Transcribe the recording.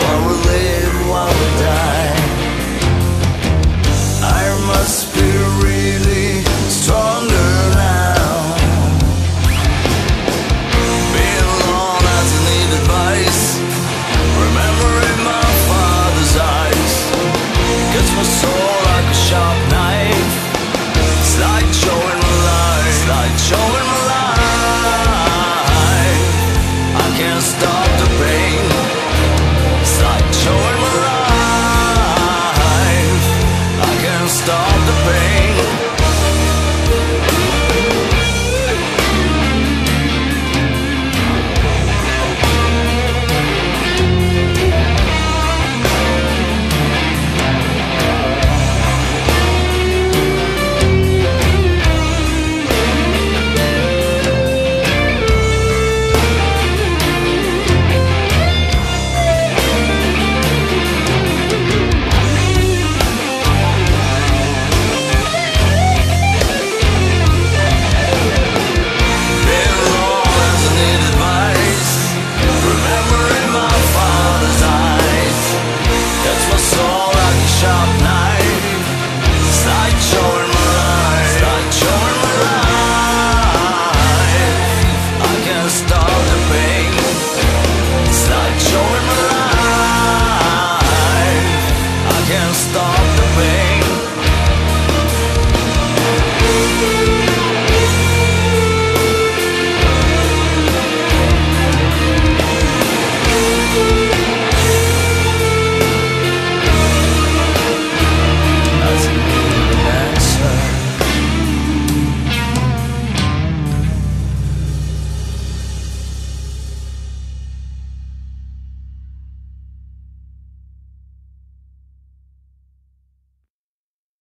i would